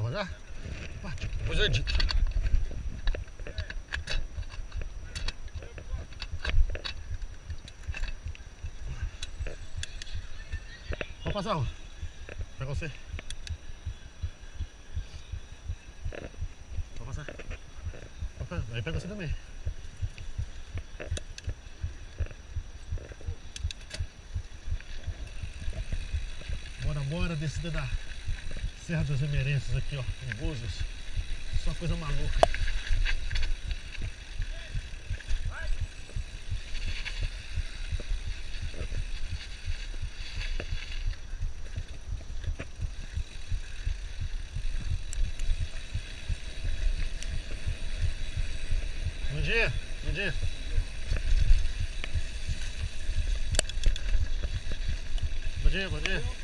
gravar já? Depois eu. Vou passar, ó. Pega você. Vou passar. Aí pega você também. Bora, bora, descida da Serra das Emerências aqui, ó, em Búzios. Só coisa maluca. Bom dia, bom dia. Bom dia, bom dia.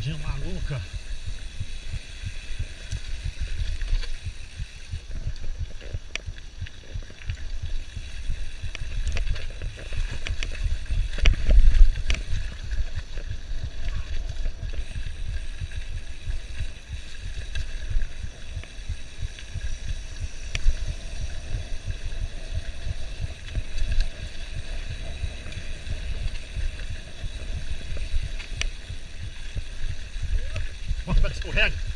Descidinha maluca. お部屋に。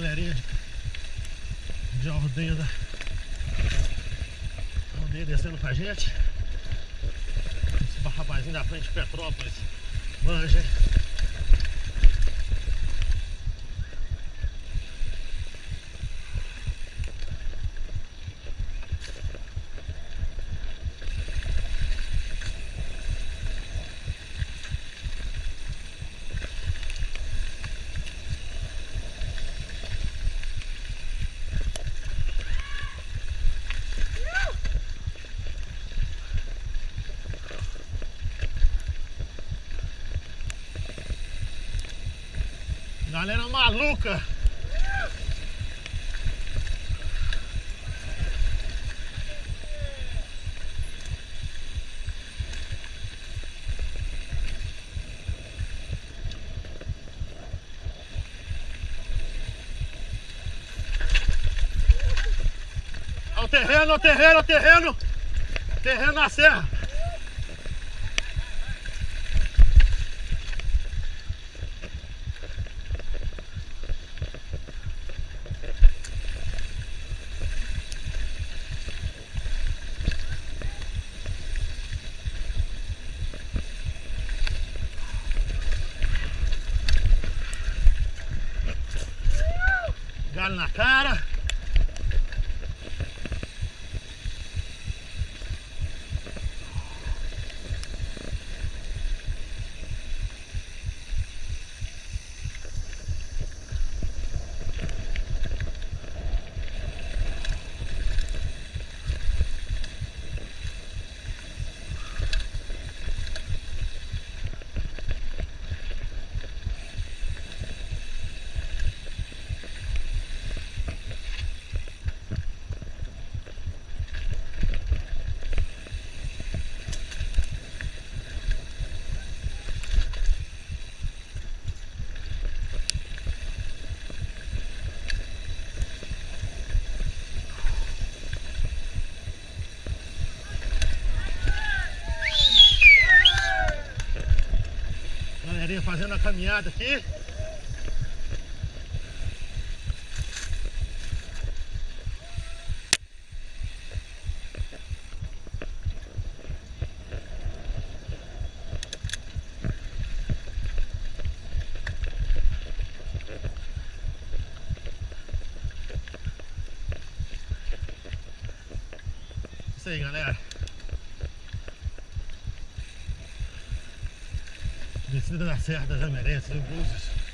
Galerinha de, de aldeia da aldeia descendo com a gente. Esse rapazinho da frente de Petrópolis. Manja, hein? Galera maluca! Olha o terreno, o terreno, o terreno! Terreno na serra! Galho na cara. Caminhada aqui. Isso aí, galera. Descida da Serra Amerências, em Búzios.